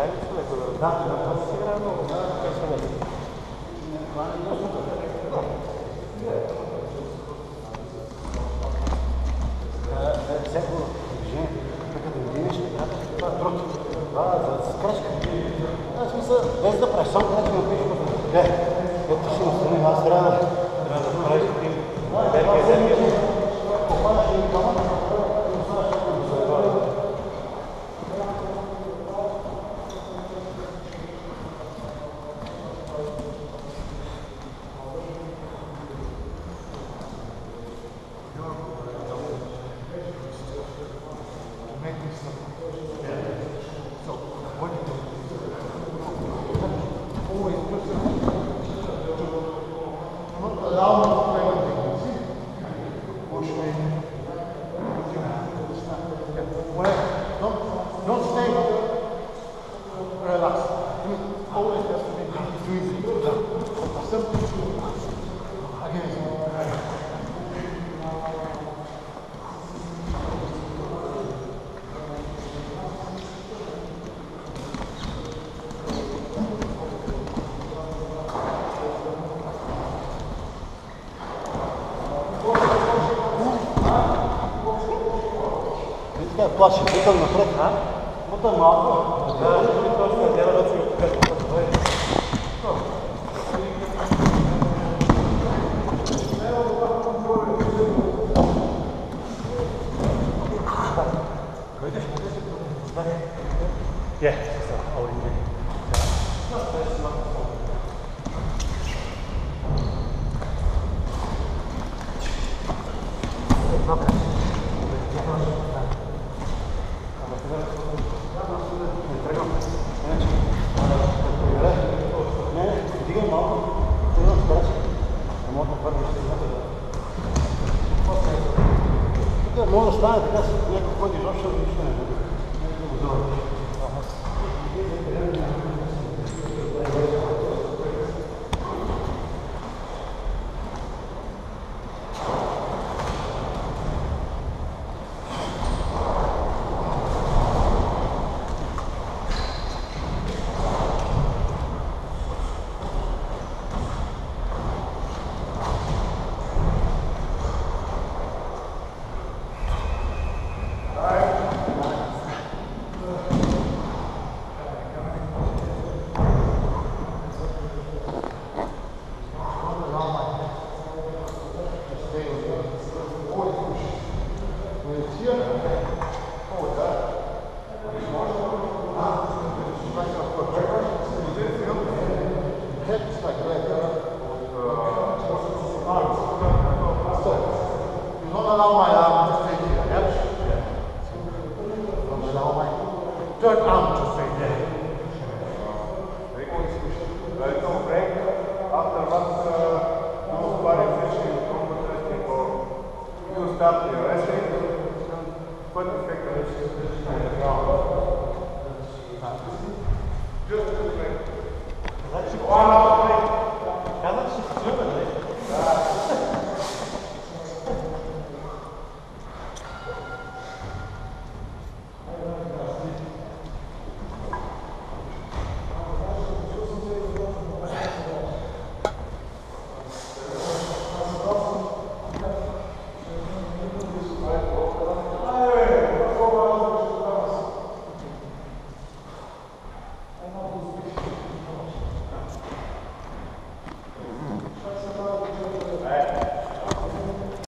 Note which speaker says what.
Speaker 1: нравится такое?
Speaker 2: Да, да, да.
Speaker 1: Все равно, персонально.
Speaker 2: Всяко движение, така да видиш, това е труд. Това за скачка. В смисъл, без да Don't, don't stay. Relax. Always has to be easy. Така плаши, бутъл напред. Бутъл малко.
Speaker 1: Да, точно, няма да си го покажа. Yeah, so I'll leave it.
Speaker 2: možda staviti kada se neko kod došao acestei idei. Este un proiect afterwards nu pare să și un interesting or you
Speaker 3: start the wrestling and put the fact that it's just kind of wrong. Just to make. That's one